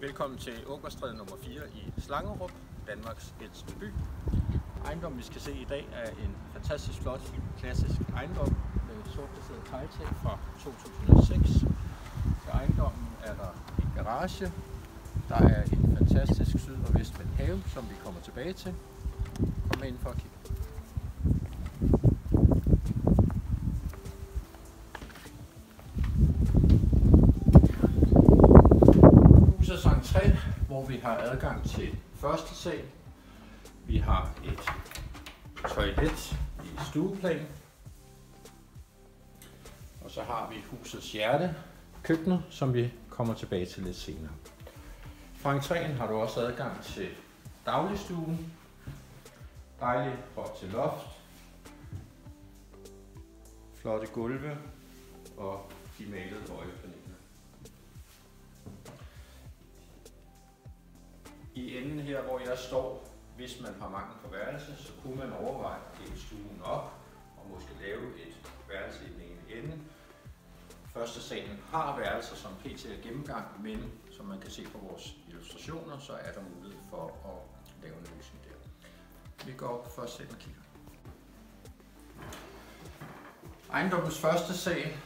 Velkommen til Åkerstræde nummer 4 i Slangerup, Danmarks ældste by. Ejendommen, vi skal se i dag, er en fantastisk flot, klassisk ejendom med sortbaseret tegltag fra 2006. Til ejendommen er der en garage. Der er en fantastisk syd- og vestvendt have, som vi kommer tilbage til. Kom ind for at kigge. Husets entré, hvor vi har adgang til første sal. Vi har et toilet i stueplan. Og så har vi husets hjerte, køkkenet, som vi kommer tilbage til lidt senere. Fra entréen har du også adgang til dagligstuen. Dejligt op til loft. Flotte gulve og de malede øjepaneler. I enden her, hvor jeg står, hvis man har mangel på værelse, så kunne man overveje at dele stuen op og måske lave et værelse i den ene ende. Første salen har værelser som pt. er gennemgang, men som man kan se på vores illustrationer, så er der mulighed for at lave en løsning der. Vi går op på første sal og kigger. Ejendommens første sal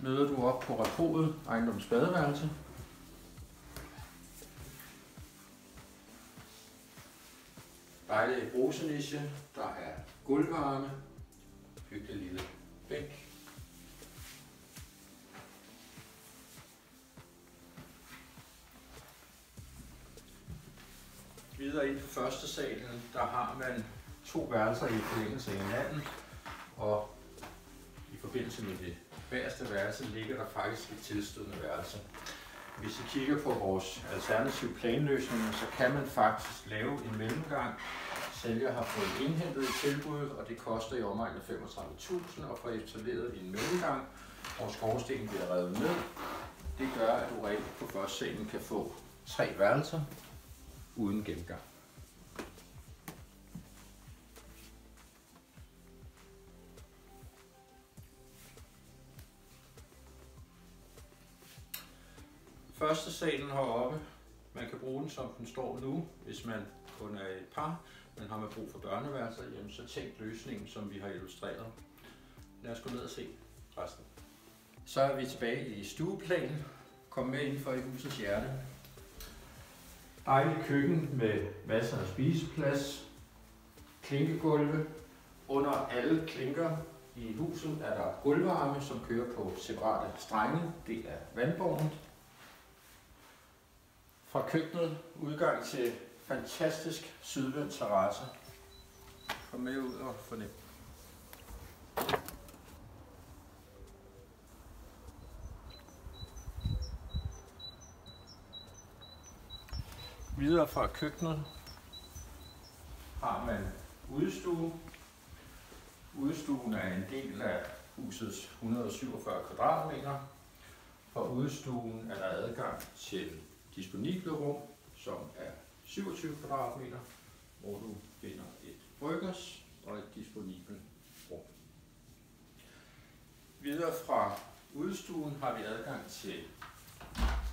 møder du op på repoet, ejendommens badeværelse. Dejlig rosenische, der er gulvvarme, hyggelig lille bænk. Videre ind på første salen, der har man to værelser i forlængelse af hinanden, og i forbindelse med det bagerste værelse ligger der faktisk et tilstødende værelse. Hvis I kigger på vores alternative planløsninger, så kan man faktisk lave en mellemgang. Sælger har fået indhentet et tilbud, og det koster i omegn af 35.000 at få etableret en mellemgang, hvor skorstenen bliver revet ned. Det gør, at du reelt på førstesalen kan få tre værelser uden gennemgang. Første salen heroppe, man kan bruge den som den står nu, hvis man kun er et par, men har man brug for børneværelser, jamen så tænk løsningen, som vi har illustreret. Lad os gå ned og se resten. Så er vi tilbage i stueplanen. Kom med ind for i husets hjerte. Dejligt køkken med masser af spiseplads, klinkegulve. Under alle klinker i huset er der gulvvarme, som kører på separate strenge. Det er vandborgen. Fra køkkenet udgang til fantastisk sydvendt terrasse. Kom med ud og fornem. Videre fra køkkenet har man udstue. Udstuen er en del af husets 147 kvadratmeter. Fra udstuen er der adgang til disponible rum, som er 27 kvadratmeter, hvor du finder et bryggers og et disponibelt rum. Videre fra udstuen har vi adgang til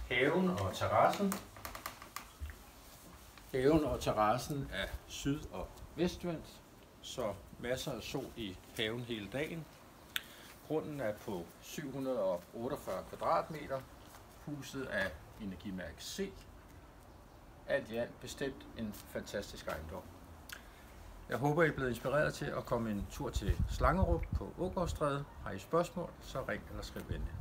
haven og terrassen. Haven og terrassen er syd- og vestvendt, så masser af sol i haven hele dagen. Grunden er på 748 kvadratmeter. Huset er energimærke C. Alt i alt bestemt en fantastisk ejendom. Jeg håber, I er blevet inspireret til at komme en tur til Slangerup på Ågårdstræde. Har I spørgsmål, så ring eller skriv endelig.